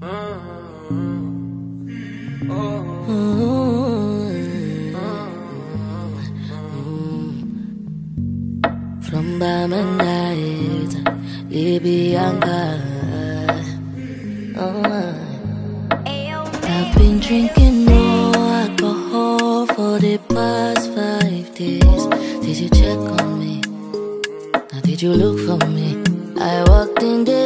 From Bamandait, Libianca. I've been drinking more alcohol for the past five days. Did you check on me? Now did you look for me? I walked in the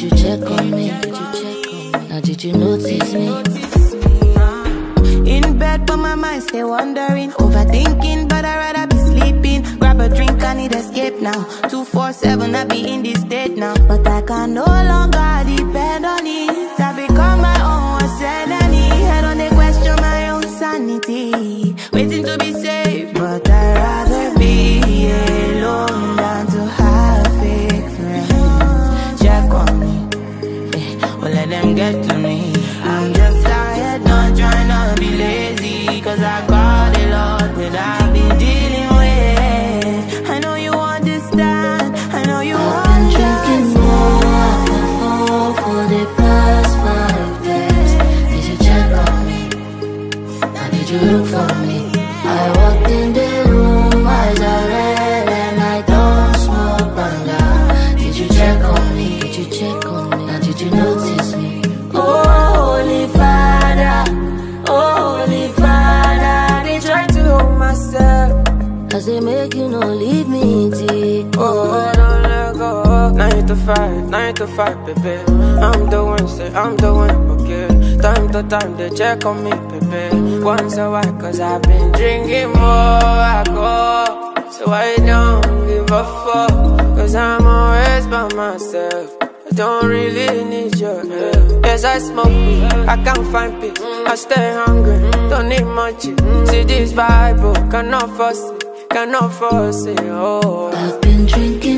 banga. Did you check on me? Did you check on me? Now did you notice me? In bed, but my mind stay wandering. Overthinking, but I'd rather be sleeping. Grab a drink, I need escape now. 247, I be in this state now. But I can no longer depend on it. You look for me? To five, nine to five, baby. I'm the one, say I'm the one, okay. Time to time, they check on me, baby. Once a while, cause I've been drinking more alcohol. So I don't give a fuck. Cause I'm always by myself. I don't really need your help. Yes, I smoke I can't find peace. I stay hungry, don't need much. See this Bible, cannot force it, cannot force it. Oh. I've been drinking